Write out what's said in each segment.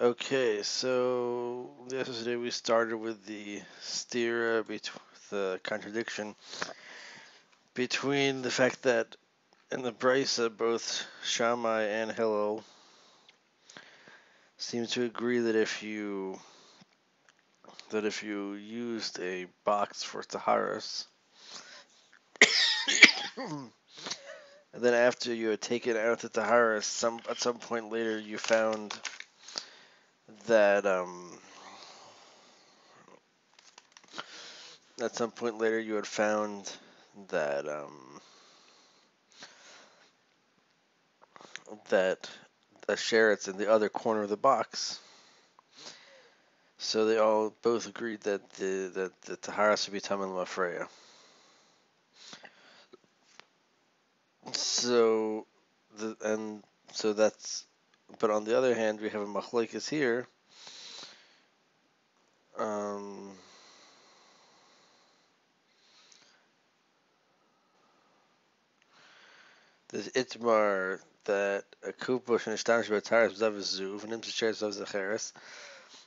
okay, so yesterday we started with the stira, the contradiction between the fact that in the Brisa both Shammai and Hillel seem to agree that if you that if you used a box for Taharas and then after you had taken out the Taharas, some at some point later you found that um, at some point later you had found that um, that a sheretz in the other corner of the box. So they all both agreed that the that the tahara should be taman mafreya. So the and so that's but on the other hand we have a machlekes here. Um, there's Itmar that a kupush and ishtamish b'ataris and imsa shares zav zacheres.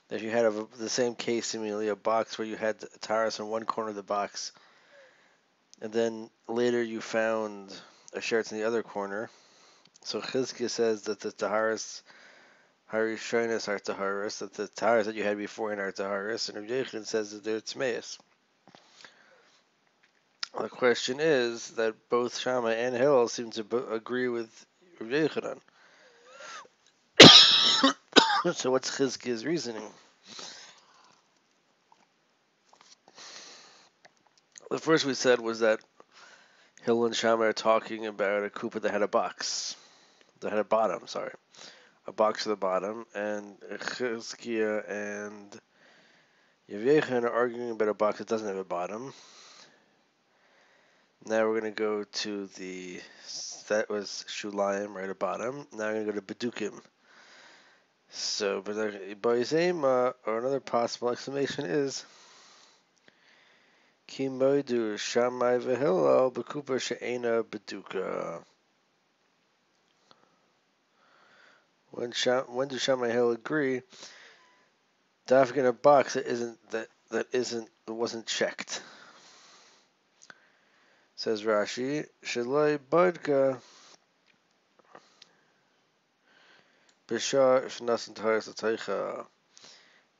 If you had a, the same case, seemingly a box where you had taras in one corner of the box, and then later you found a sheretz in the other corner. So Chizkiah says that the taharas harishonis are taharas, that the taharas that you had before are taharas, and Rabbi says that they're tzmeis. The question is that both Shammai and Hillel seem to agree with Rabbi so what's Chizkiah's reasoning? The first we said was that Hill and Shammai are talking about a kupa that had a box, that had a bottom. Sorry, a box at the bottom, and Chizkiah and Yevechan are arguing about a box that doesn't have a bottom. Now we're going to go to the that was Shulayim right at the bottom. Now I'm going to go to Bedukim. So, Boizema, uh, or another possible explanation is Kimoidu Shamai Vehillel Bekupa She'ena Beduka. When when do Shammai Hill agree? Dafka in a box that isn't that that isn't that wasn't checked. Says Rashi, Shaloi Bodka Bishar Shnasan Taras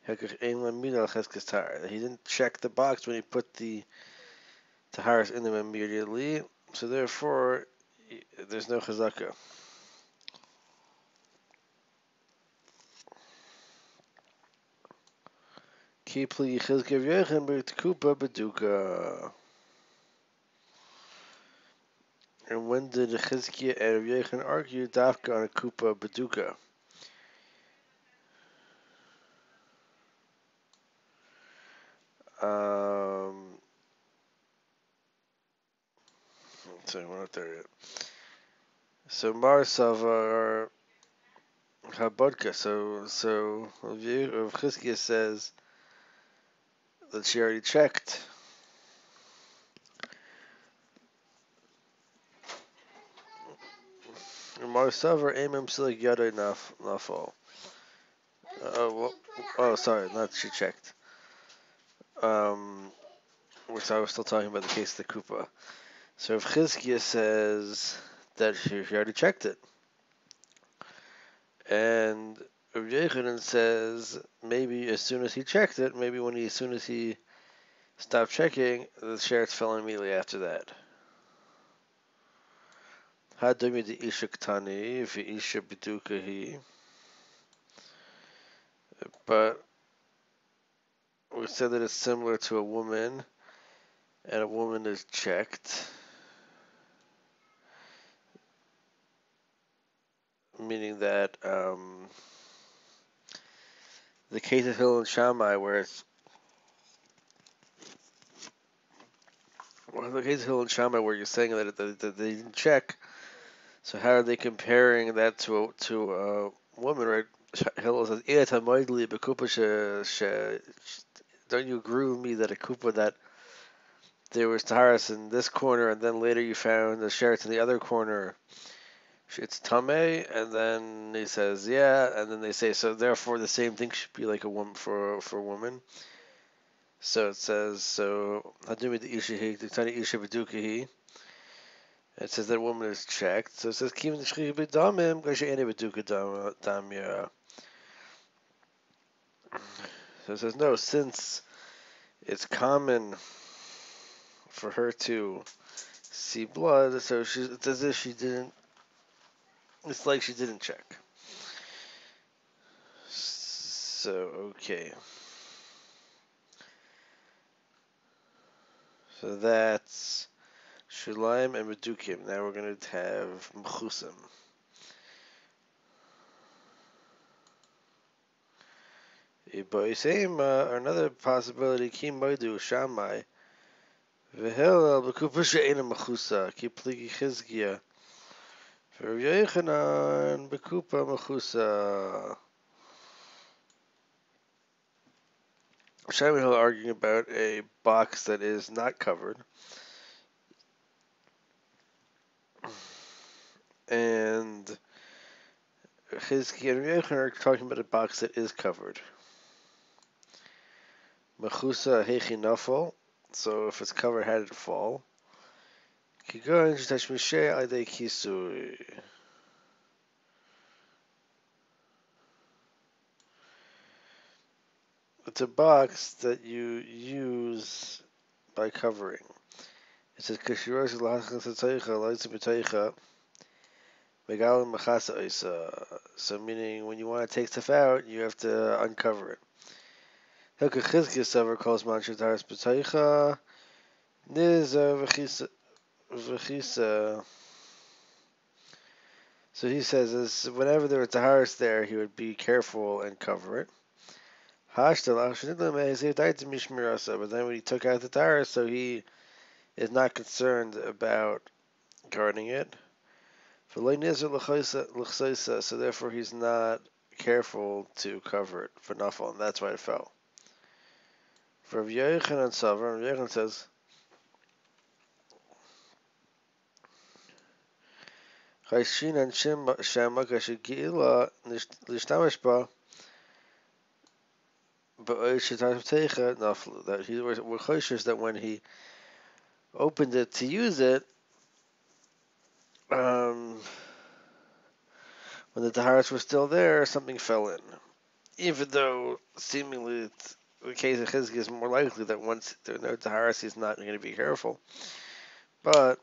He didn't check the box when he put the Taharas in them immediately, so therefore there's no Chazaka. Keep Li Chizkev Yechem B'Tkupa B'Duka. And when did Chizkiah and Rav Yechon argue Dafka on a Kupa Baduka? Um, sorry, we're not there yet. So Marsavar Habodka. So so Rav Chizkiah says that she already checked Marsavar Amim Silik Yada Nafal. Oh, oh, sorry, not she checked. Um, which I was still talking about the case of the Kupa. So if Chizkiah says that she already checked it, and Rav says maybe as soon as he checked it, maybe when he as soon as he stopped checking, the sheretz fell immediately after that. Hadami the Isha if Isha Biduka But we said that it's similar to a woman, and a woman is checked. Meaning that um, the case of Hill and Shammai, where it's well, the case of Hill and Shammai, where you're saying that, that, that they didn't check, so how are they comparing that to a, to a woman, right? Hillel says, Don't you agree with me that a kupa that there was Taharas in this corner, and then later you found the sheretz in the other corner, it's tame, and then he says yeah, and then they say so. Therefore, the same thing should be like a woman for for a woman. So it says so. Hadumi the isha the tiny isha bedukahi. It says that woman is checked. So it says kivin shchich bedamim gasha ene beduka damya. So it says no, since it's common for her to see blood, so she, it's as if she didn't. It's like she didn't check. So okay. So that's Shulaim and Medukim. Now we're going to have Mechusim. Iboisema, uh, another possibility, Kim Moidu Shamai. Vehel b'kupa she'ena mechusa, ki pligi chizgia. V'Rav Yochanan b'kupa mechusa. Shammai arguing about a box that is not covered. And Chizki and Yochanan are talking about a box that is covered. Mechusa hechi nafal. So if it's covered, did it fall? Kigon shtash mishe ade kisui. It's a box that you use by covering. It says loitz b'taycha megalim machasa. So meaning when you want to take stuff out, you have to uncover it. Hilke calls B'taycha Niza V'chisa so he says, as whenever there was a Taharis there, he would be careful and cover it. But then when he took out the Taharis, so he is not concerned about guarding it. So therefore he's not careful to cover it for Nafal, and that's why it fell. For Rav Yochanan Savar, Rav Yochanan says, Chayshin and Shema Kashigila Lishtamish Ba that he were, were that when he opened it to use it, um, when the Taharas were still there, something fell in. Even though seemingly the case of Chizki is more likely that once there no Taharas, he's not going to be careful. But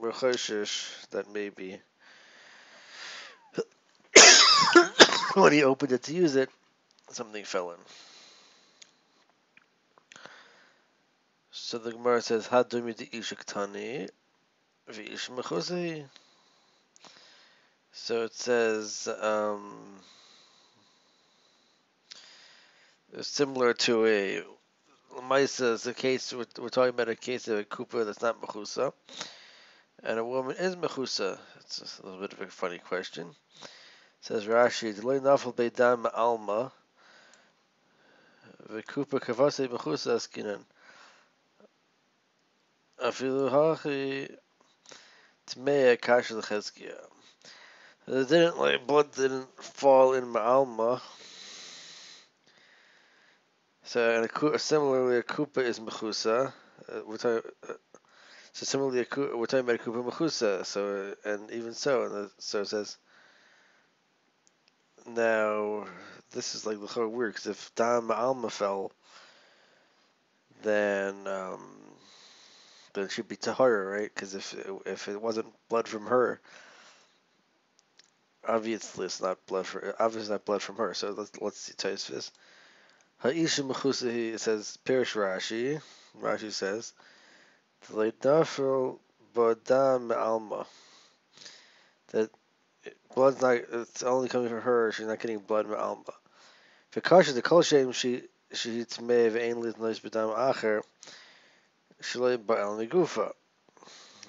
we're choshish that maybe when he opened it to use it, something fell in. So the Gemara says, "Hadumi de ishaktani v'ish mechuzi." So it says. Um, similar to a Lamaisa is a case we're, we're, talking about a case of a Kupa that's not Mechusa, and a woman is Mechusa. It's a little bit of a funny question. It says Rashi, Deloy Nafal Beidam Alma, Vekupa Kavase Mechusa Askinan. Afilu Hachi Tmea Kasha Lechezkia. It didn't like blood didn't fall in Ma'alma so a, similarly, a kupa is mechusa. Uh, we're talking. Uh, so similarly, a, we're talking about a kupa mechusa. So and even so, and the, so it says. Now, this is like the whole weird because if dam alma fell, then um, then it should be tahara, right? Because if if it wasn't blood from her, obviously it's not blood for obviously not blood from her. So let's let's see this. Ha'isha mechusahi, it says, Pirish Rashi, Rashi says, Tleitafil bodam alma. That blood's not, it's only coming from her, she's not getting blood alma. Vikasha, the kol shem, she, she tmei ve'en lit nois bedam acher, shalei ba'el negufa.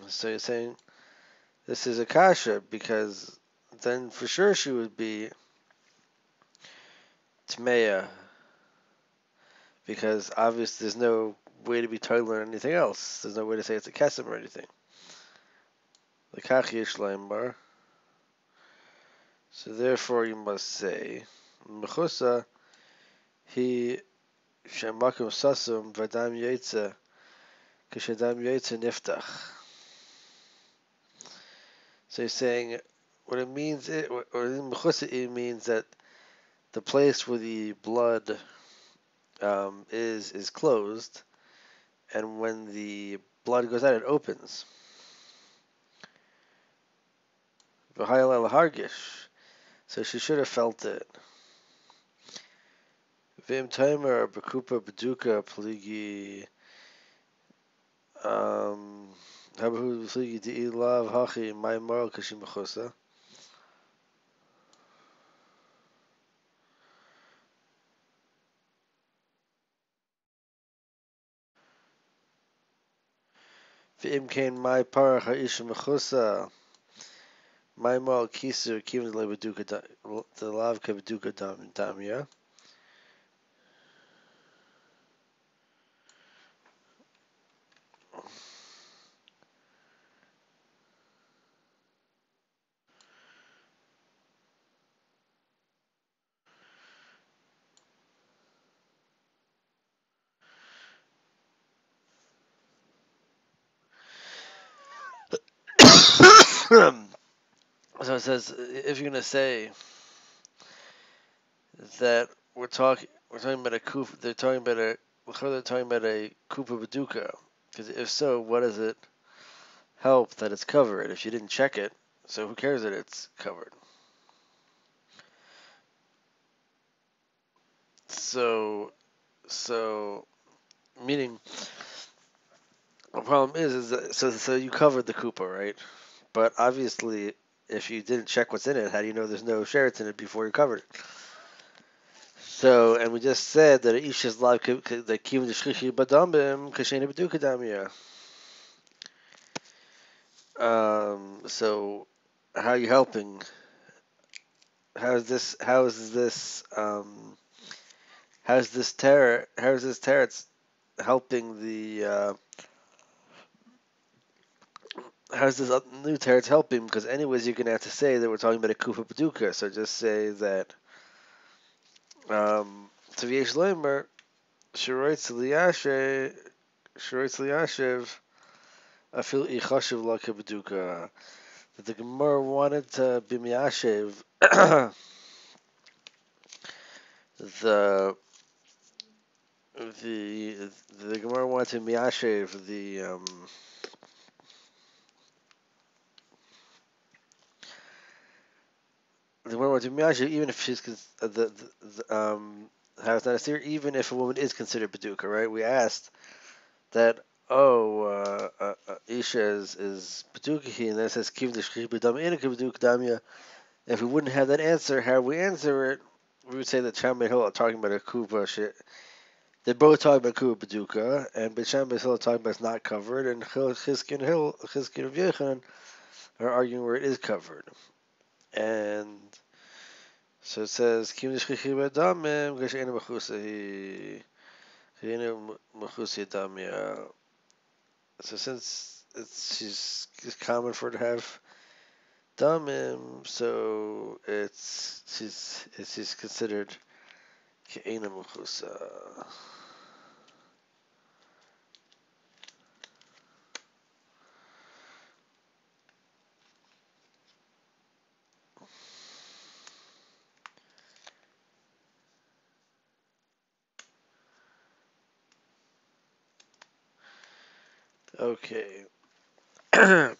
So you're saying, this is a kasha, because then for sure she would be tmeya, because obviously there's no way to be total or anything else. There's no way to say it's a kesem or anything. The kachi bar. So therefore, you must say, Mechusa, he shemakum sasum v'adam yetza, k'shadam yetza niftach. So he's saying, what it means, it, or means that the place where the blood um, is is closed, and when the blood goes out, it opens. hargish. So she should have felt it. Vim timer bekupa beduka pligi. Um, pligi hachi my moral mechusa. My mal kisu kim le beduka the lav ka beduka dam damya. So it says if you're gonna say that we're talking we're talking about a kufa, they're talking about a they're talking about a kupa baduka. Because if so, what does it help that it's covered? If you didn't check it, so who cares that it's covered? So, so meaning the problem is is that so so you covered the kupa right, but obviously if you didn't check what's in it, how do you know there's no sherets in it before you covered it? So, and we just said that Isha's life the kim d'shchichi badambim kashena b'dukadamia. Um. So, how are you helping? How is this? How is this? Um. How is this teretz? How is this teretz helping the? Uh, how's this new teretz helping? Because anyways, you're gonna have to say that we're talking about a kufa paduka. So just say that um, Taviesh Leimer Shiroitz Liyashe Shiroitz Liyashev Afil Ichashiv Laka Paduka. That the Gemara wanted to be Miyashev the the the Gemara wanted to Miyashev the um, the woman to Miyaja, even if she's uh, the, the, the um has not a even if a woman is considered Paduka, right? We asked that oh uh, uh, uh Isha is is Paduka and then it says Kiv Damya. If we wouldn't have that answer, how we answer it, we would say that Cham Hill are talking about a Kuba shit. They're both talking about Kuba Paduka, and Bisham Hill are talking about it's not covered, and Chizkin Hill, Chizkin of Yechan are arguing where it is covered and so it says kim nishchichi b'damim g'she'enu mechusa hi mechusa damya. So since it's she's it's common for her to have damim, so it's she's it's she's considered ke'ena mechusa. Okay.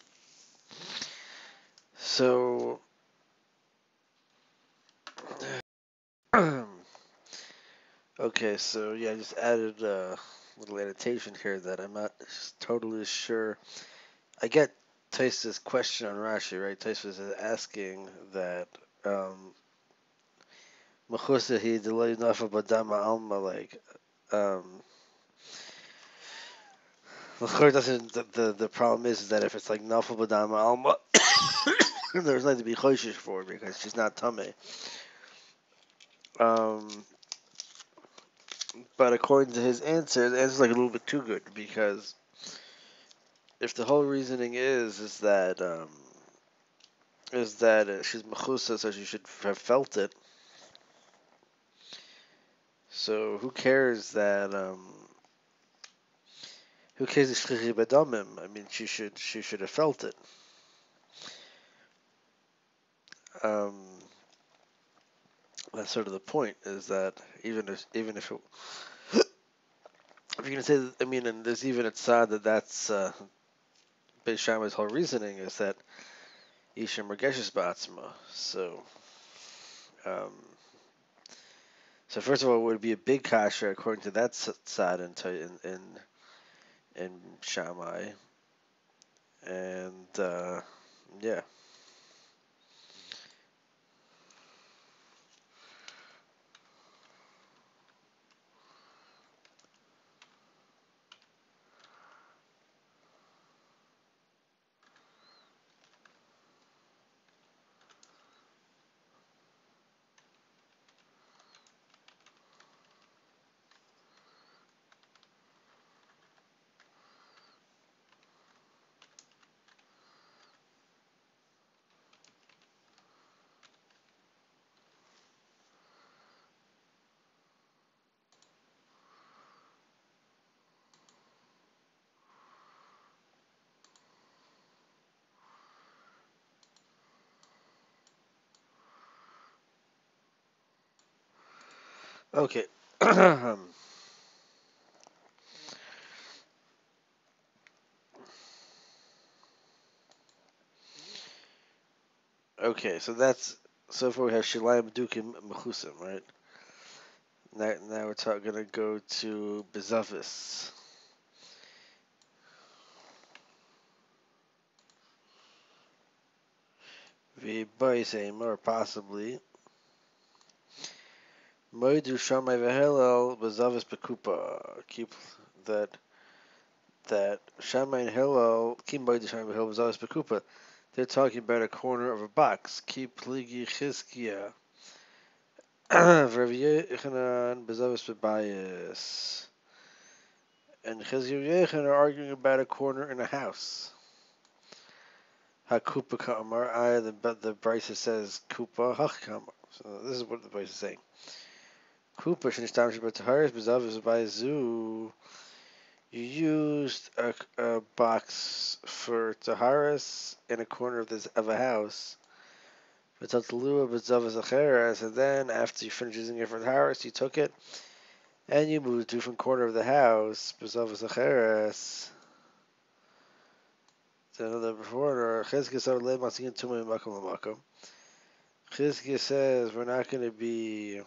so okay, so yeah, I just added a little annotation here that I'm not totally sure. I get Taisa's question on Rashi, right? Taisa is asking that um Alma like um well, doesn't. The, the, the problem is, that if it's like Nafal Badama Alma, there's nothing to be choishish for because she's not tummy. Um, but according to his answer, the answer's like a little bit too good because if the whole reasoning is is that um, is that uh, she's mechusa, so she should have felt it. So who cares that? Um, who cares if I mean, she should she should have felt it. Um, that's sort of the point. Is that even if even if it, if you're gonna say, that, I mean, and there's even a sad that that's uh, Beis Shammai's whole reasoning is that Isha Mergeshes Ba'atzma. So, um, so first of all, it would be a big kasha according to that side in in in, in Shammai, and uh, yeah. Okay. Um, okay, so that's so far we have Shilayim Dukim Mechusim, right? Now, now we're talking, gonna go to Bezavis. V'bayseim, or possibly Moidu Shamai v'Hillel b'Zavis b'Kupa. Keep that that Shammai and Hillel keep Moidu Shammai v'Hillel b'Zavis b'Kupa. They're talking about a corner of a box. Keep Pligi Chizkia. Rav Yechanan b'Zavis b'Bayis. And Chizkiya Yechan are arguing about a corner in a house. Hakupa kamar. I the the Brisa says kupa hachkamar. So this is what the Brisa is saying. Shenishtam shebataharis b'zav by zoo. You used a, a box for taharis in a corner of this of a house. And then after you finished using it for taharis, you took it and you moved to a different corner of the house. To another before Chizkiah says we're not going to be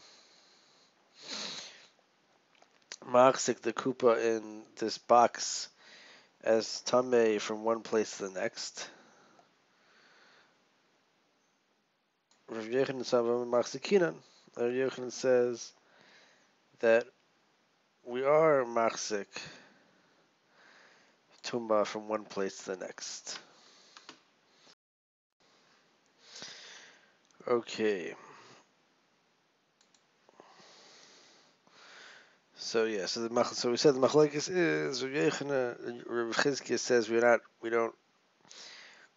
Machzik the Kupa in this box as Tame from one place to the next. Rav Yochanan says that we are Machzik Tumba from one place to the next. Okay. So yeah, so the so we said the machlekes is Rav Yechina, Rav Chizkiah says we're not we don't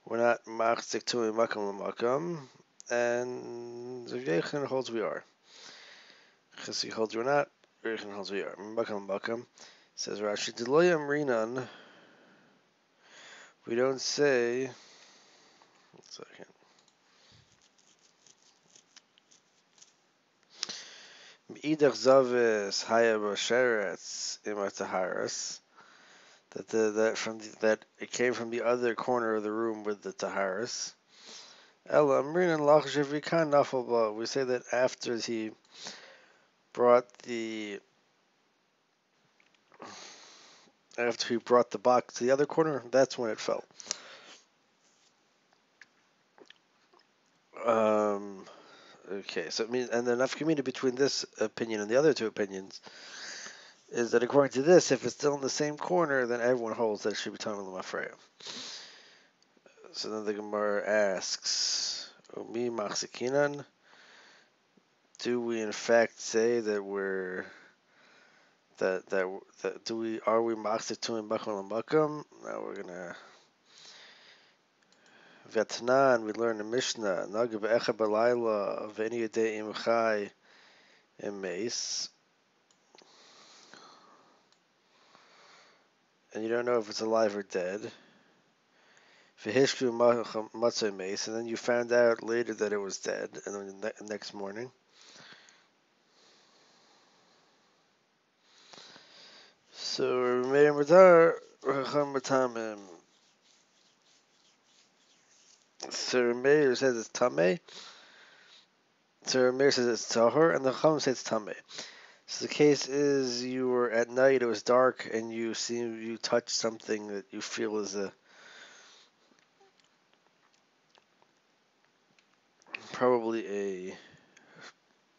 we're not machzik to makam makam, and Rav Yechina holds we are. Chizkiah holds we're not. Rav Yechina holds we are. Makam makam says Rashi Deloyam Rinan. We don't say. One second. Idach Zavis That the that from the, that it came from the other corner of the room with the Taharis. Lach Nafalba. We say that after he brought the after he brought the box to the other corner, that's when it fell. Um, Okay, so it means, and the nafkamina between this opinion and the other two opinions is that according to this, if it's still in the same corner, then everyone holds that it should be Tommy Lamafreya. So then the Gemara asks, Umi Machsikinan, do we in fact say that we're that that, that do we are we machzik to him Now we're gonna Vetnan, we learn the Mishnah, Nagib Echa Balayla, Veni Yadei Im Chai, and Mace. And you don't know if it's alive or dead. Vihishku Matzah Mace, and then you found out later that it was dead, and then the next morning. So, Meir Madar, Racham Matamim. Sir Meir says it's Tame. Sir Meir says it's Tahor, and the Chum says it's Tame. So the case is you were at night, it was dark, and you see you touch something that you feel is a probably a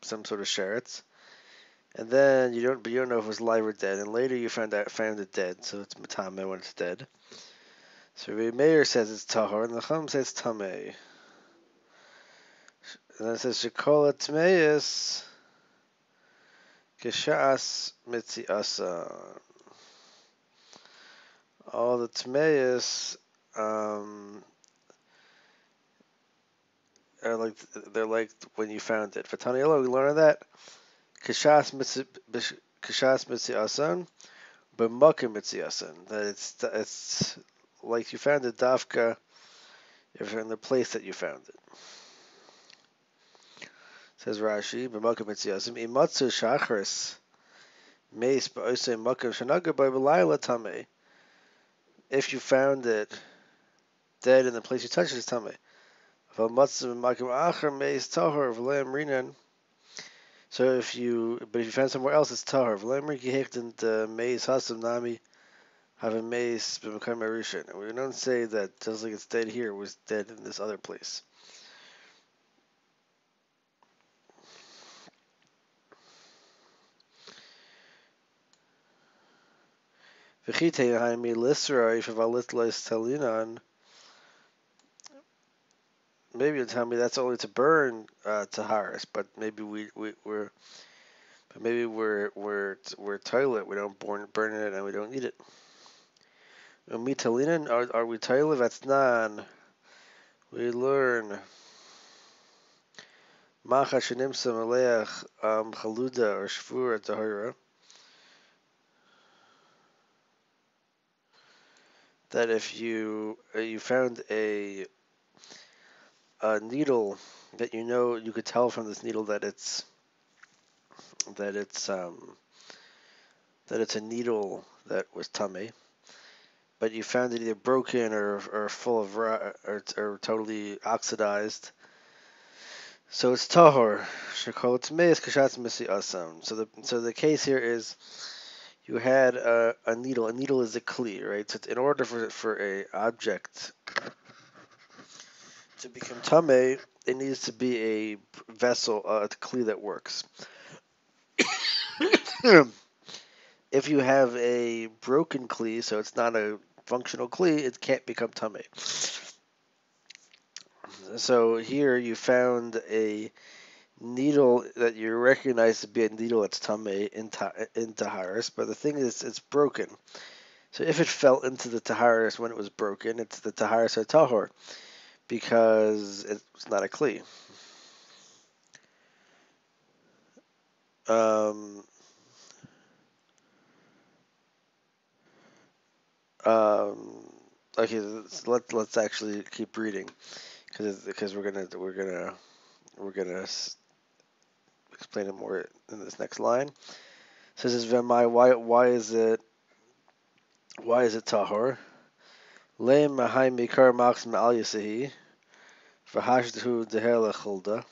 some sort of sherets. And then you don't, but you don't know if it was live or dead. And later you found out found it dead, so it's matame when it's dead. So Rabbi Meir says it's tahor, and the Chum says tamei. And then it says shekola tmeis kishas mitziasa. All the tmeis um, are like they're like when you found it. For Taniela, we learned that kishas mitziasan, b'makim mitziasan. That it's it's like you found it dafka if in the place that you found it. Says Rashi, b'makom etziyasim, imatzu shachris, meis ba'osei makom shanaga b'layla tame. If you found it dead in the place you touched it, it's tame. V'matzu b'makom acher meis tahor v'leim rinan. So if you, but if you found somewhere else, it's tahor. V'leim rin kihechtend uh, meis hasam nami have a mace become Erishin. And we don't say that just like it's dead here, it was dead in this other place. Maybe you'll tell me that's only to burn uh, Taharis, but maybe we, we we're but maybe we're we're we're toilet. We don't burn burn it and we don't need it. Mitalinen, are, are we Tailev Atznan? We learn Macha Shenimsa Maleach Chaluda or Shvura Tahira. That if you uh, you found a a needle that you know you could tell from this needle that it's that it's um that it's a needle that was tummy but you found it either broken or, or full of or, or totally oxidized. So it's tahor. So the so the case here is you had a, a needle. A needle is a kli, right? So in order for for a object to become tame, it needs to be a vessel, uh, a kli that works. if you have a broken kli, so it's not a functional kli, it can't become tummy. So here you found a needle that you recognize to be a needle that's tummy in, ta- in Taharis, but the thing is, it's broken. So if it fell into the Taharis when it was broken, it's the Taharis Tahor, because it's not a Kli. Um, Um, okay, let's, let, let's actually keep reading because because we're gonna we're gonna we're gonna explain it more in this next line. It says is Vemai, why why is it why is it tahor? Leim mahai mikar max al yasehi v'hashdahu dehela chulda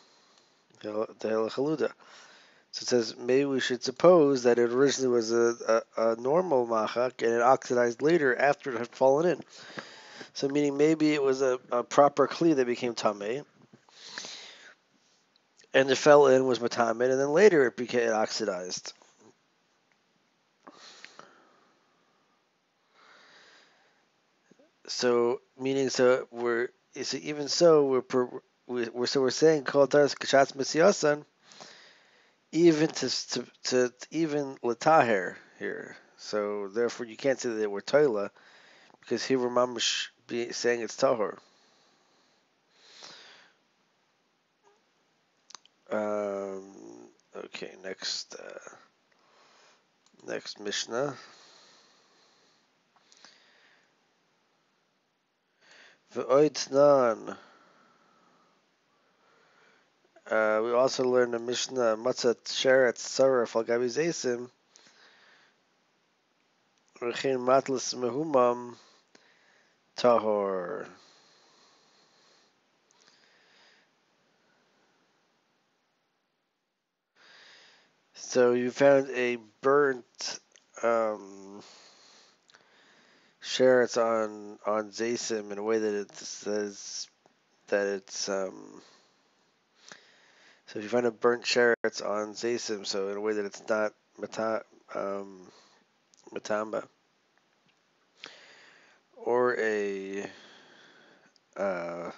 chaluda. So it says maybe we should suppose that it originally was a, a, a normal machak and it oxidized later after it had fallen in. So meaning maybe it was a, a proper kli that became tameh, and it fell in was matamed, and then later it became oxidized. So meaning so we're so even so we're we're so we're saying called kashatz mesiasan even to to, to even lataher here. So therefore, you can't say that they were toila because here we're saying it's tahor. Um, okay, next uh, next Mishnah. V'oitnan. Uh, we also learned the Mishnah Matzat Sheret Saraf Al Gabi Zaysim. Rechin Mehumam Tahor. So you found a burnt um, sherets on on Zasim in a way that it says that it's um, so if you find a burnt sherets on Zasim, so in a way that it's not mata, um, matamba. Or a uh,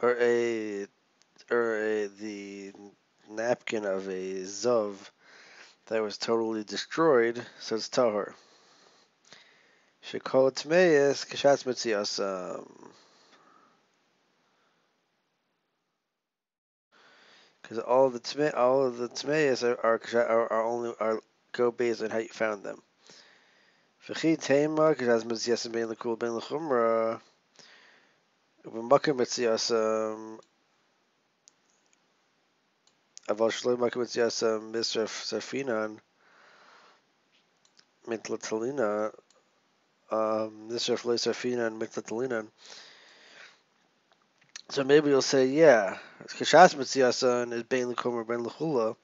or a or a the napkin of a zov that was totally destroyed, so it's tahor. Shekol tmeis kashatz mitziasam. Um, because all the tme, all of the tmeis are are, are, only are go based on how you found them. V'chi tema. B'makom mitziasam um, אבל שלא ימקם את יעש משרף ספינן מתלתלינה משרף לא ספינן מתלתלינן So maybe you'll say, yeah, Kashas Mitziasan is Bain Lakomer Ben Lakula.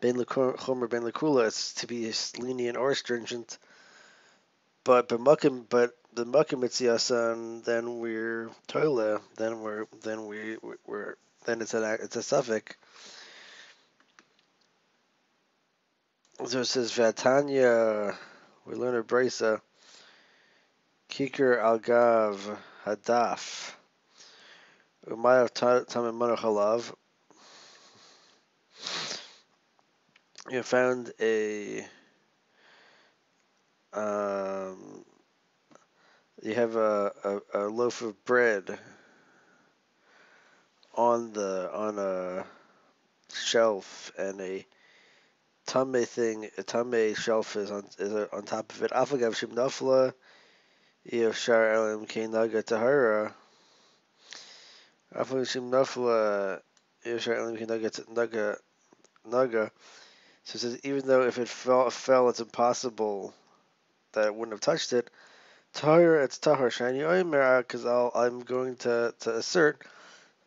Bain Lakomer Ben Lakula is to be lenient or stringent. But B'makim, but the Makim Mitziasan, then we're Toile, then we're, then we, we're, then it's an, it's a suffix. So it says Vatanya, we learn a brisa, Kikar Algav Hadaf, Umayav Tamim Halav. You found a, um, you have a, a, a loaf of bread on the, on a shelf and a tame thing, a tame shelf is on is on top of it. Afagav shim nafla, shar elim kein naga tahara. Afagav shim nafla, shar elim kein naga naga naga. So it says even though if it fell, fell, it's impossible that it wouldn't have touched it. Tahar, it's tahar shiny oimer uh, because I'm going to to assert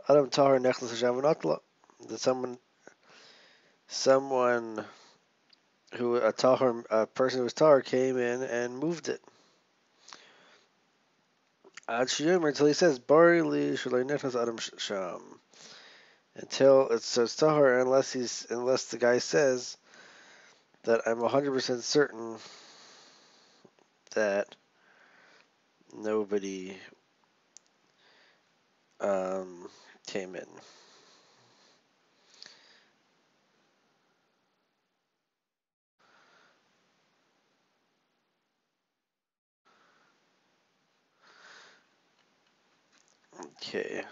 Adam tahar shavanatla that someone someone who a tahar a person who was tahar came in and moved it. Until he says bari li adam sham. Until it says tahar unless he's unless the guy says that I'm hundred percent certain that nobody um, came in. Okay